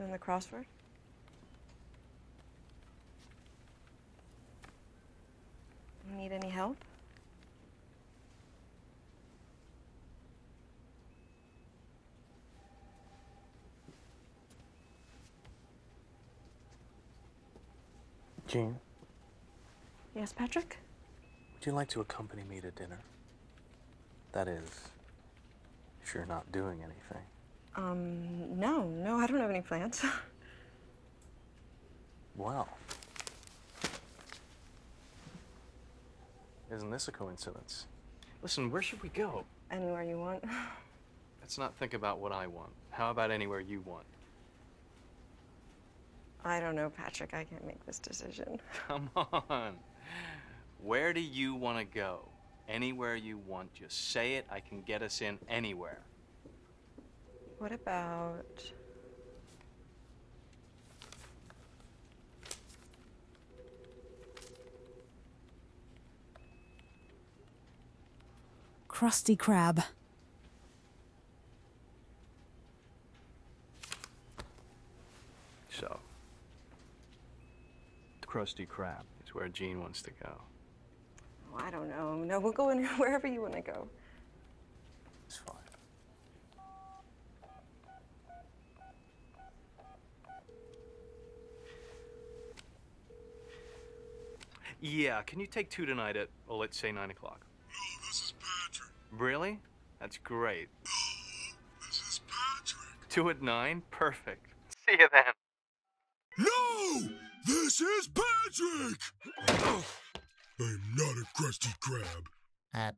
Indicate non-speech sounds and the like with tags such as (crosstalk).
Doing the crossword? Need any help? Jean, Yes, Patrick? would you like to accompany me to dinner? That is, if you're not doing anything. Um, no, no, I don't have any plans. (laughs) Well, isn't this a coincidence? Listen, where should we go? Anywhere you want. Let's not think about what I want. How about anywhere you want? I don't know, Patrick. I can't make this decision. (laughs) Come on. Where do you want to go? Anywhere you want. Just say it. I can get us in anywhere. What about. Krusty Krab. So, the Krusty Krab is where Jean wants to go. Oh, I don't know. No, we'll go in (laughs) wherever you want to go. Yeah, can you take two tonight at, well, let's say nine o'clock? No, this is Patrick. Really? That's great. No, This is Patrick. Two at nine? Perfect. See you then. No! This is Patrick! I'm not a crusty crab. Uh,